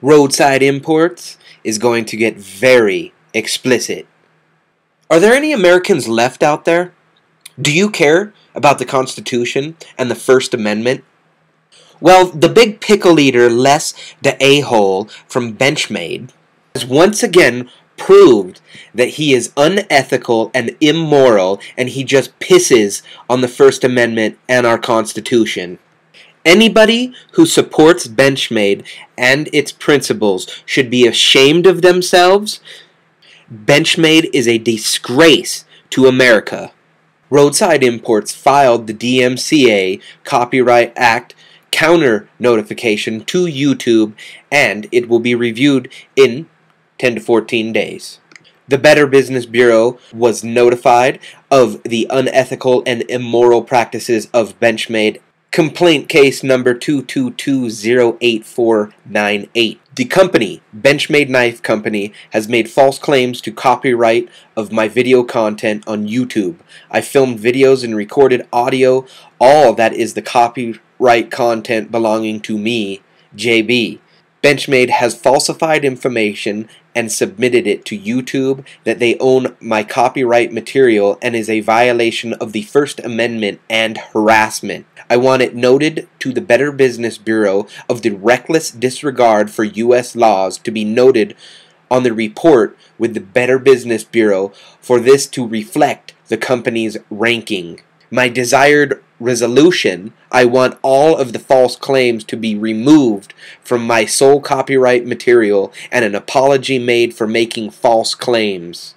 Roadside Imports is going to get very explicit. Are there any Americans left out there? Do you care about the Constitution and the First Amendment? Well, the big pickle eater Les the a-hole from Benchmade has once again proved that he is unethical and immoral and he just pisses on the First Amendment and our Constitution. Anybody who supports Benchmade and its principles should be ashamed of themselves. Benchmade is a disgrace to America. Roadside Imports filed the DMCA Copyright Act counter notification to YouTube and it will be reviewed in 10 to 14 days. The Better Business Bureau was notified of the unethical and immoral practices of Benchmade Complaint case number 222-08498. The company, Benchmade Knife Company, has made false claims to copyright of my video content on YouTube. I filmed videos and recorded audio. All that is the copyright content belonging to me, JB. Benchmade has falsified information and submitted it to YouTube that they own my copyright material and is a violation of the First Amendment and harassment. I want it noted to the Better Business Bureau of the reckless disregard for U.S. laws to be noted on the report with the Better Business Bureau for this to reflect the company's ranking. My desired resolution, I want all of the false claims to be removed from my sole copyright material and an apology made for making false claims.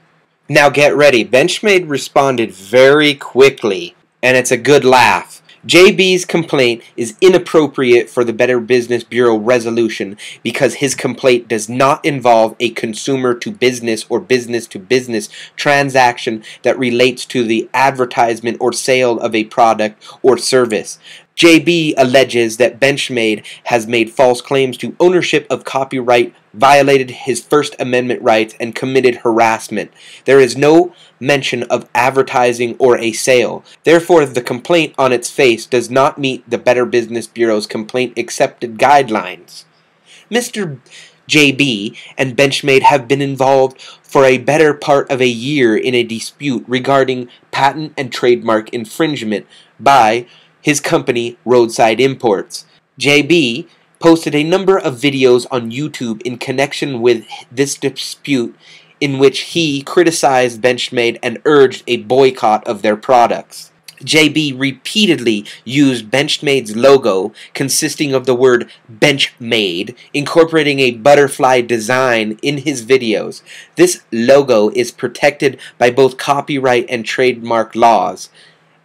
Now get ready. Benchmade responded very quickly, and it's a good laugh. JB's complaint is inappropriate for the Better Business Bureau resolution because his complaint does not involve a consumer to business or business to business transaction that relates to the advertisement or sale of a product or service. JB alleges that Benchmade has made false claims to ownership of copyright, violated his First Amendment rights, and committed harassment. There is no mention of advertising or a sale. Therefore, the complaint on its face does not meet the Better Business Bureau's complaint accepted guidelines. Mr. JB and Benchmade have been involved for a better part of a year in a dispute regarding patent and trademark infringement by his company Roadside Imports. JB posted a number of videos on YouTube in connection with this dispute in which he criticized Benchmade and urged a boycott of their products. JB repeatedly used Benchmade's logo consisting of the word Benchmade, incorporating a butterfly design in his videos. This logo is protected by both copyright and trademark laws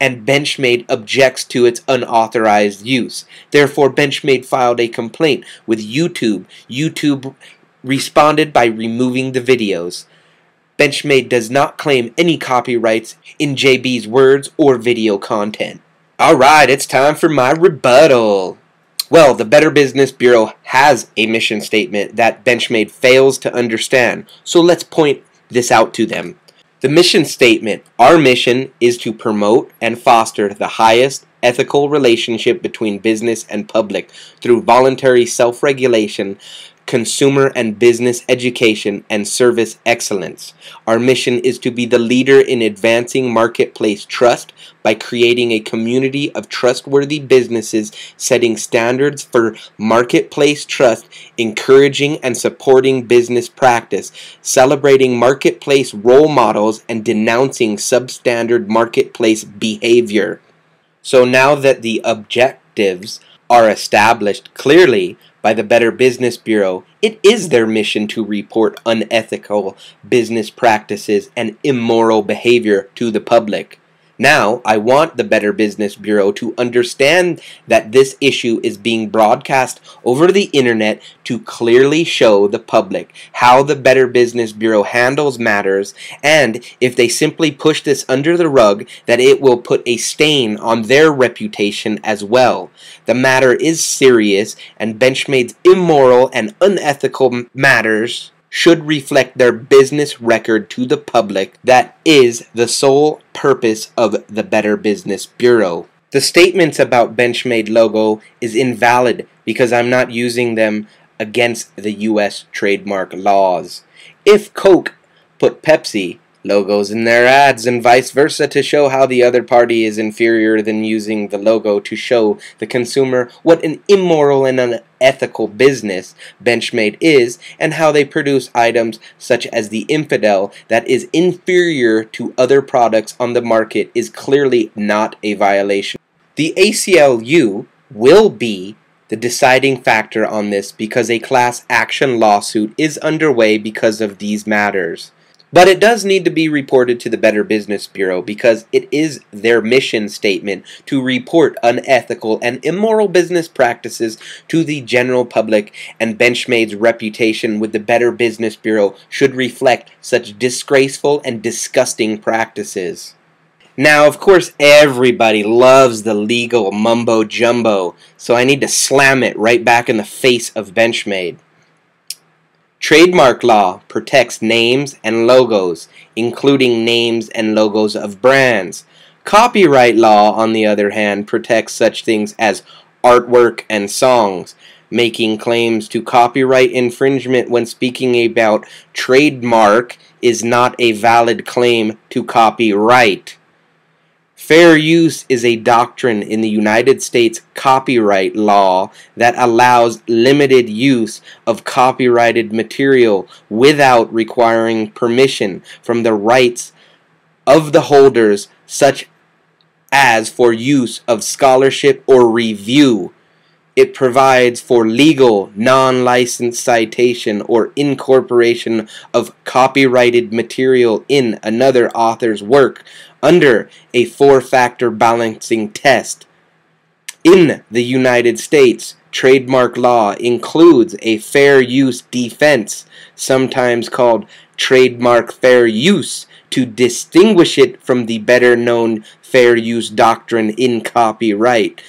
and Benchmade objects to its unauthorized use. Therefore, Benchmade filed a complaint with YouTube. YouTube responded by removing the videos. Benchmade does not claim any copyrights in JB's words or video content. Alright, it's time for my rebuttal. Well, the Better Business Bureau has a mission statement that Benchmade fails to understand, so let's point this out to them. The mission statement Our mission is to promote and foster the highest ethical relationship between business and public through voluntary self regulation, consumer and business education, and service excellence. Our mission is to be the leader in advancing marketplace trust by creating a community of trustworthy businesses, setting standards for marketplace trust, encouraging and supporting business practice, celebrating marketplace role models, and denouncing substandard marketplace behavior. So now that the objectives are established clearly, by the Better Business Bureau, it is their mission to report unethical business practices and immoral behavior to the public. Now, I want the Better Business Bureau to understand that this issue is being broadcast over the internet to clearly show the public how the Better Business Bureau handles matters and if they simply push this under the rug that it will put a stain on their reputation as well. The matter is serious and Benchmade's immoral and unethical matters should reflect their business record to the public that is the sole purpose of the Better Business Bureau. The statements about Benchmade logo is invalid because I'm not using them against the U.S. trademark laws. If Coke put Pepsi logos in their ads and vice versa to show how the other party is inferior than using the logo to show the consumer what an immoral and unethical business Benchmade is and how they produce items such as the infidel that is inferior to other products on the market is clearly not a violation. The ACLU will be the deciding factor on this because a class action lawsuit is underway because of these matters. But it does need to be reported to the Better Business Bureau because it is their mission statement to report unethical and immoral business practices to the general public, and Benchmade's reputation with the Better Business Bureau should reflect such disgraceful and disgusting practices. Now, of course, everybody loves the legal mumbo jumbo, so I need to slam it right back in the face of Benchmade. Trademark law protects names and logos, including names and logos of brands. Copyright law, on the other hand, protects such things as artwork and songs. Making claims to copyright infringement when speaking about trademark is not a valid claim to copyright. Fair use is a doctrine in the United States copyright law that allows limited use of copyrighted material without requiring permission from the rights of the holders such as for use of scholarship or review. It provides for legal, non-licensed citation or incorporation of copyrighted material in another author's work under a four-factor balancing test. In the United States, trademark law includes a fair use defense, sometimes called trademark fair use, to distinguish it from the better known fair use doctrine in copyright.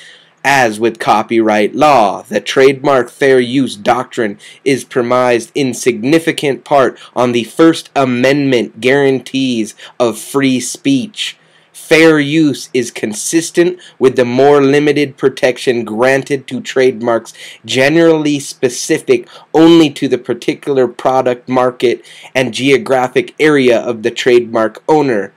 As with copyright law, the trademark fair use doctrine is premised in significant part on the First Amendment guarantees of free speech. Fair use is consistent with the more limited protection granted to trademarks generally specific only to the particular product market and geographic area of the trademark owner.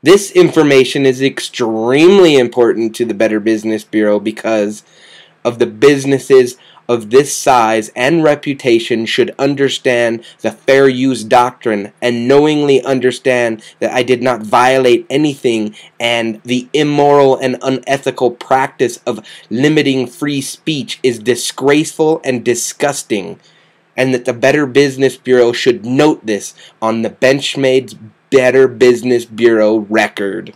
This information is extremely important to the Better Business Bureau because of the businesses of this size and reputation should understand the fair use doctrine and knowingly understand that I did not violate anything and the immoral and unethical practice of limiting free speech is disgraceful and disgusting and that the Better Business Bureau should note this on the Benchmade's Better Business Bureau record.